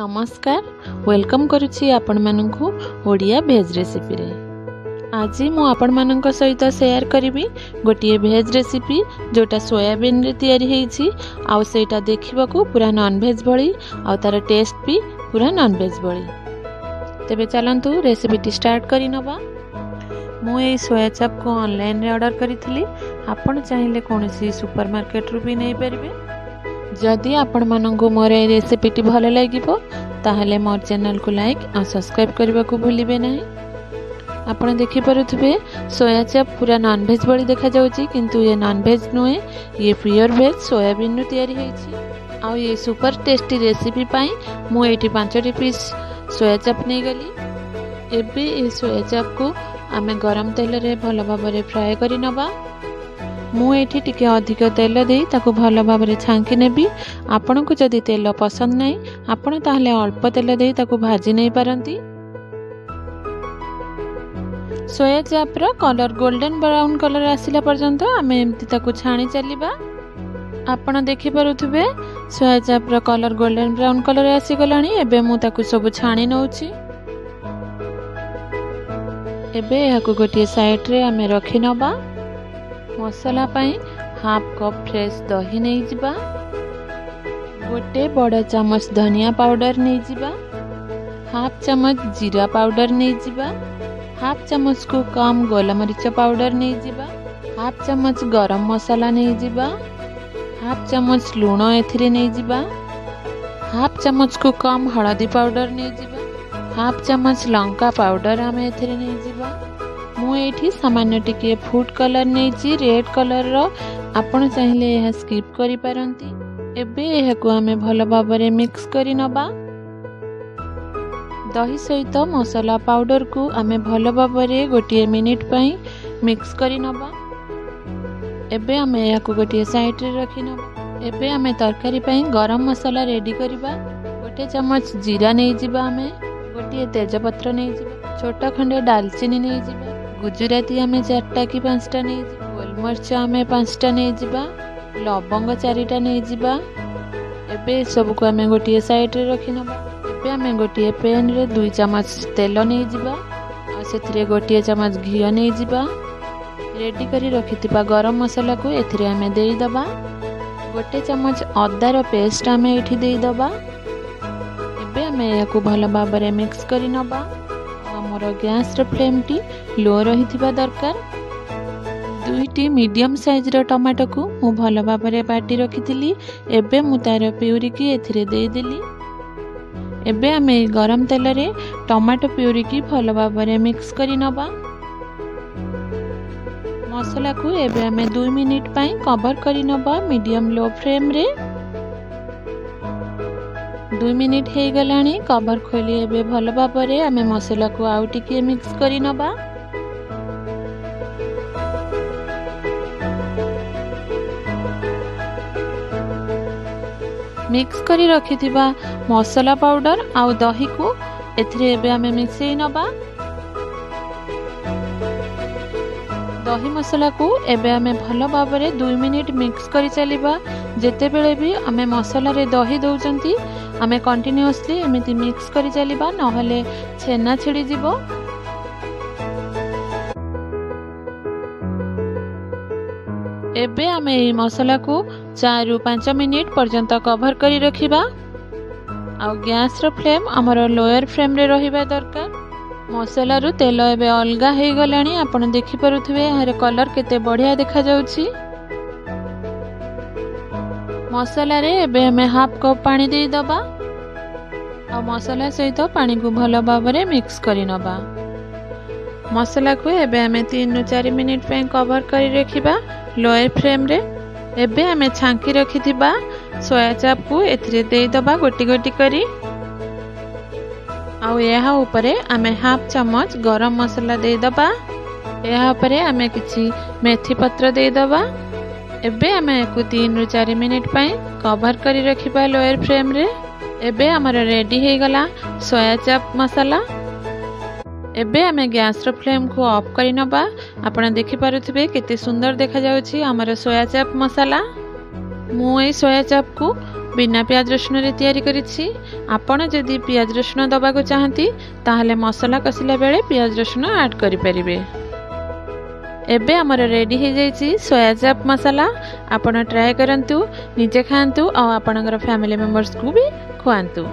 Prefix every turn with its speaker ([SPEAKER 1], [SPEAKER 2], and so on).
[SPEAKER 1] ନମସ୍କାର ୱେଲକମ୍ କରୁଛି ଆପଣମାନଙ୍କୁ ଓଡ଼ିଆ ଭେଜ୍ ରେସିପିରେ ଆଜି ମୁଁ ଆପଣମାନଙ୍କ ସହିତ ସେୟାର କରିବି ଗୋଟିଏ ଭେଜ୍ ରେସିପି ଯେଉଁଟା ସୋୟାବିନ୍ରେ ତିଆରି ହେଇଛି ଆଉ ସେଇଟା ଦେଖିବାକୁ ପୁରା ନନଭେଜ୍ ଭଳି ଆଉ ତା'ର ଟେଷ୍ଟ ବି ପୁରା ନନଭେଜ୍ ଭଳି ତେବେ ଚାଲନ୍ତୁ ରେସିପିଟି ଷ୍ଟାର୍ଟ କରିନେବା ମୁଁ ଏଇ ସୋୟା ଚପ୍କୁ ଅନଲାଇନ୍ରେ ଅର୍ଡ଼ର କରିଥିଲି ଆପଣ ଚାହିଁଲେ କୌଣସି ସୁପର ମାର୍କେଟରୁ ବି ନେଇପାରିବେ ଯଦି ଆପଣମାନଙ୍କୁ ମୋର ଏ ରେସିପିଟି ଭଲ ଲାଗିବ ତାହେଲେ ମୋର ଚ୍ୟାନେଲକୁ ଲାଇକ୍ ଆଉ ସବସ୍କ୍ରାଇବ୍ କରିବାକୁ ଭୁଲିବେ ନାହିଁ ଆପଣ ଦେଖିପାରୁଥିବେ ସୋୟା ଚପ୍ ପୁରା ନନଭେଜ୍ ଭଳି ଦେଖାଯାଉଛି କିନ୍ତୁ ଇଏ ନନଭେଜ୍ ନୁହେଁ ଇଏ ପିଓର ଭେଜ୍ ସୋୟାବିନ୍ରୁ ତିଆରି ହେଇଛି ଆଉ ଇଏ ସୁପର ଟେଷ୍ଟି ରେସିପି ପାଇଁ ମୁଁ ଏଇଠି ପାଞ୍ଚଟି ପିସ୍ ସୋୟା ଚପ୍ ନେଇଗଲି ଏବେ ଏ ସୋୟା ଚପ୍କୁ ଆମେ ଗରମ ତେଲରେ ଭଲ ଭାବରେ ଫ୍ରାଏ କରିନେବା ମୁଁ ଏଠି ଟିକେ ଅଧିକ ତେଲ ଦେଇ ତାକୁ ଭଲ ଭାବରେ ଛାଙ୍କି ନେବି ଆପଣଙ୍କୁ ଯଦି ତେଲ ପସନ୍ଦ ନାହିଁ ଆପଣ ତାହେଲେ ଅଳ୍ପ ତେଲ ଦେଇ ତାକୁ ଭାଜି ନେଇପାରନ୍ତି ସୋୟା ଚାପ୍ର କଲର୍ ଗୋଲ୍ଡେନ୍ ବ୍ରାଉନ୍ କଲର୍ ଆସିଲା ପର୍ଯ୍ୟନ୍ତ ଆମେ ଏମିତି ତାକୁ ଛାଣି ଚାଲିବା ଆପଣ ଦେଖିପାରୁଥିବେ ସୋୟା ଚାପ୍ର କଲର୍ ଗୋଲ୍ଡେନ୍ ବ୍ରାଉନ୍ କଲର୍ ଆସିଗଲାଣି ଏବେ ମୁଁ ତାକୁ ସବୁ ଛାଣି ନେଉଛି ଏବେ ଏହାକୁ ଗୋଟିଏ ସାଇଡ଼୍ରେ ଆମେ ରଖିନେବା ମସଲା ପାଇଁ ହାଫ୍ କପ୍ ଫ୍ରେଶ୍ ଦହି ନେଇଯିବା ଗୋଟେ ବଡ଼ ଚାମଚ ଧନିଆ ପାଉଡ଼ର ନେଇଯିବା ହାଫ୍ ଚାମଚ ଜିରା ପାଉଡ଼ର ନେଇଯିବା ହାଫ୍ ଚାମଚକୁ କମ୍ ଗୋଲମରିଚ ପାଉଡ଼ର ନେଇଯିବା ହାଫ୍ ଚାମଚ ଗରମ ମସଲା ନେଇଯିବା ହାଫ୍ ଚାମଚ ଲୁଣ ଏଥିରେ ନେଇଯିବା ହାଫ୍ ଚାମଚକୁ କମ୍ ହଳଦୀ ପାଉଡ଼ର ନେଇଯିବା ହାଫ୍ ଚାମଚ ଲଙ୍କା ପାଉଡ଼ର ଆମେ ଏଥିରେ ନେଇଯିବା ମୁଁ ଏଇଠି ସାମାନ୍ୟ ଟିକିଏ ଫୁଡ଼୍ କଲର୍ ନେଇଛି ରେଡ଼୍ କଲର୍ର ଆପଣ ଚାହିଁଲେ ଏହା ସ୍କିପ୍ କରିପାରନ୍ତି ଏବେ ଏହାକୁ ଆମେ ଭଲ ଭାବରେ ମିକ୍ସ କରି ନେବା ଦହି ସହିତ ମସଲା ପାଉଡ଼ରକୁ ଆମେ ଭଲ ଭାବରେ ଗୋଟିଏ ମିନିଟ୍ ପାଇଁ ମିକ୍ସ କରି ନେବା ଏବେ ଆମେ ଏହାକୁ ଗୋଟିଏ ସାଇଡ଼୍ରେ ରଖିନେବା ଏବେ ଆମେ ତରକାରୀ ପାଇଁ ଗରମ ମସଲା ରେଡ଼ି କରିବା ଗୋଟେ ଚାମଚ ଜିରା ନେଇଯିବା ଆମେ ଗୋଟିଏ ତେଜପତ୍ର ନେଇଯିବା ଛୋଟ ଖଣ୍ଡେ ଡାଲଚିନି ନେଇଯିବା ଗୁଜୁରାତି ଆମେ ଚାରିଟା କି ପାଞ୍ଚଟା ନେଇଯିବା ଗୋଲମରିଚ ଆମେ ପାଞ୍ଚଟା ନେଇଯିବା ଲବଙ୍ଗ ଚାରିଟା ନେଇଯିବା ଏବେ ଏସବୁକୁ ଆମେ ଗୋଟିଏ ସାଇଡ଼୍ରେ ରଖିନେବା ଏବେ ଆମେ ଗୋଟିଏ ପେନ୍ରେ ଦୁଇ ଚାମଚ ତେଲ ନେଇଯିବା ଆଉ ସେଥିରେ ଗୋଟିଏ ଚାମଚ ଘିଅ ନେଇଯିବା ରେଡ଼ି କରି ରଖିଥିବା ଗରମ ମସଲାକୁ ଏଥିରେ ଆମେ ଦେଇଦେବା ଗୋଟେ ଚାମଚ ଅଦାର ପେଷ୍ଟ ଆମେ ଏଠି ଦେଇଦେବା ଏବେ ଆମେ ଏହାକୁ ଭଲ ଭାବରେ ମିକ୍ସ କରି ନେବା आमर ग्यास फ्लेम टी लो रही दरकार दुईट मीडियम सैज्र टमाटो को मु भल भाव बाटि रखी एवं मुझे प्यूरिकी एदली एवं आम गरम तेल में टमाटो प्यूरिकी भल भाव मिक्स कर मसला को दुई मिनिटाई कभर करम लो फ्लेम्रे দুই মিনিট হয়েগলাণি কভর খোলি এবে ভালো ভাবে আমি মশলাকে আউ টিকিয়ে মিক্স করে নেবা মিক্স করে রাখিথিবা মশলা পাউডার আউ দহি কু এথিরে এবে আমি মিশাই নবা দহি মশলাকু এবে আমি ভাল ভাবে দুই মিনিট মিক্স করে চালিবা যেতবে বি আমি মশলার দহি দৌঁচ ଆମେ କଣ୍ଟିନ୍ୟୁଅସ୍ଲି ଏମିତି ମିକ୍ସ କରି ଚାଲିବା ନହେଲେ ଛେନା ଛିଡ଼ିଯିବ ଏବେ ଆମେ ଏହି ମସଲାକୁ ଚାରିରୁ ପାଞ୍ଚ ମିନିଟ୍ ପର୍ଯ୍ୟନ୍ତ କଭର୍ କରି ରଖିବା ଆଉ ଗ୍ୟାସ୍ର ଫ୍ଲେମ୍ ଆମର ଲୋୟର୍ ଫ୍ଲେମ୍ରେ ରହିବା ଦରକାର ମସଲାରୁ ତେଲ ଏବେ ଅଲଗା ହୋଇଗଲାଣି ଆପଣ ଦେଖିପାରୁଥିବେ ଏହାର କଲର୍ କେତେ ବଢ଼ିଆ ଦେଖାଯାଉଛି ମସଲାରେ ଏବେ ଆମେ ହାଫ୍ କପ୍ ପାଣି ଦେଇଦେବା ଆଉ ମସଲା ସହିତ ପାଣିକୁ ଭଲ ଭାବରେ ମିକ୍ସ କରିନେବା ମସଲାକୁ ଏବେ ଆମେ ତିନିରୁ ଚାରି ମିନିଟ୍ ପାଇଁ କଭର୍ କରି ରଖିବା ଲୋୟର୍ ଫ୍ଲେମ୍ରେ ଏବେ ଆମେ ଛାଙ୍କି ରଖିଥିବା ସୋୟା ଚାପ୍କୁ ଏଥିରେ ଦେଇଦେବା ଗୋଟି ଗୋଟି କରି ଆଉ ଏହା ଉପରେ ଆମେ ହାଫ୍ ଚାମଚ ଗରମ ମସଲା ଦେଇଦେବା ଏହା ଉପରେ ଆମେ କିଛି ମେଥି ପତ୍ର ଦେଇଦେବା ଏବେ ଆମେ ୟାକୁ ତିନିରୁ ଚାରି ମିନିଟ୍ ପାଇଁ କଭର୍ କରି ରଖିବା ଲୋୟର୍ ଫ୍ଲେମ୍ରେ ଏବେ ଆମର ରେଡ଼ି ହେଇଗଲା ସୋୟା ଚପ୍ ମସଲା ଏବେ ଆମେ ଗ୍ୟାସ୍ର ଫ୍ଲେମ୍କୁ ଅଫ୍ କରିନେବା ଆପଣ ଦେଖିପାରୁଥିବେ କେତେ ସୁନ୍ଦର ଦେଖାଯାଉଛି ଆମର ସୋୟା ଚପ୍ ମସଲା ମୁଁ ଏଇ ସୋୟା ଚପ୍କୁ ବିନା ପିଆଜ ରସୁଣରେ ତିଆରି କରିଛି ଆପଣ ଯଦି ପିଆଜ ରସୁଣ ଦେବାକୁ ଚାହାନ୍ତି ତାହେଲେ ମସଲା କଷିଲା ବେଳେ ପିଆଜ ରସୁଣ ଆଡ଼୍ କରିପାରିବେ ଏବେ ଆମର ରେଡ଼ି ହୋଇଯାଇଛି ସୋୟା ଚାପ୍ ମସଲା ଆପଣ ଟ୍ରାଏ କରନ୍ତୁ ନିଜେ ଖାଆନ୍ତୁ ଆଉ ଆପଣଙ୍କର ଫ୍ୟାମିଲି ମେମ୍ବର୍ସକୁ ବି ଖୁଆନ୍ତୁ